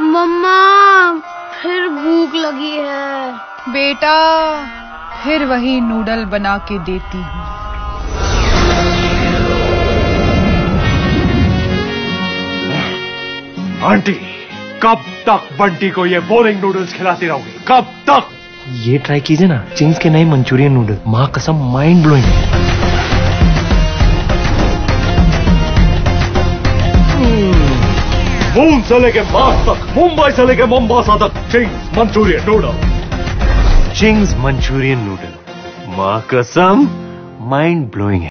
मम्मा फिर भूख लगी है। बेटा फिर वही नूडल बना के देती हूँ। आंटी कब तक बंटी को ये बोरिंग नूडल्स खिलाती रहोगी? कब तक? ये ट्राई कीजिए ना चिंग्स के नए मंचूरियन नूडल माँ कसम माइंड ब्लोइंग मून से लेके मार्स तक मुंबई से लेके मोम्बासा तक Ching's Manchurian noodle Ching's Manchurian noodle माँ कसम माइंड ब्लोइंग है।